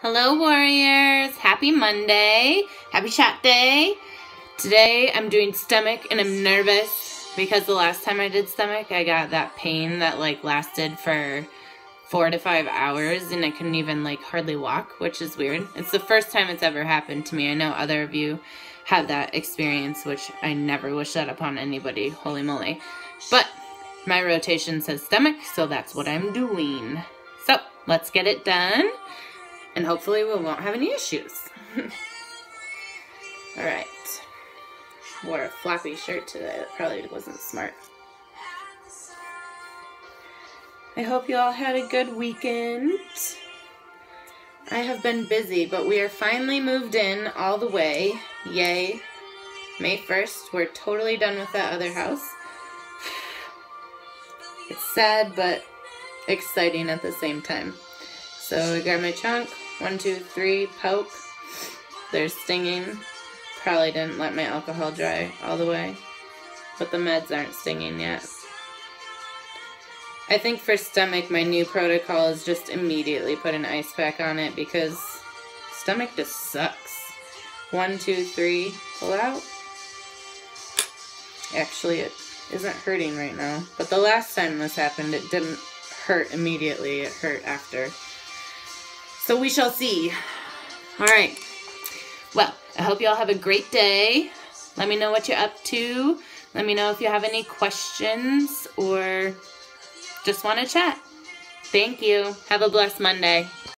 Hello, warriors. Happy Monday. Happy chat day. Today I'm doing stomach and I'm nervous because the last time I did stomach, I got that pain that like lasted for four to five hours and I couldn't even like hardly walk, which is weird. It's the first time it's ever happened to me. I know other of you have that experience, which I never wish that upon anybody. Holy moly. But my rotation says stomach, so that's what I'm doing. So let's get it done and hopefully we won't have any issues. Alright. Wore a floppy shirt today. That probably wasn't smart. I hope you all had a good weekend. I have been busy, but we are finally moved in all the way. Yay. May 1st. We're totally done with that other house. It's sad, but exciting at the same time. So I grabbed my chunk, one, two, three, poke. They're stinging. Probably didn't let my alcohol dry all the way. But the meds aren't stinging yet. I think for stomach, my new protocol is just immediately put an ice pack on it because stomach just sucks. One, two, three, pull out. Actually, it isn't hurting right now. But the last time this happened, it didn't hurt immediately. It hurt after. So we shall see. All right. Well, I hope you all have a great day. Let me know what you're up to. Let me know if you have any questions or just want to chat. Thank you. Have a blessed Monday.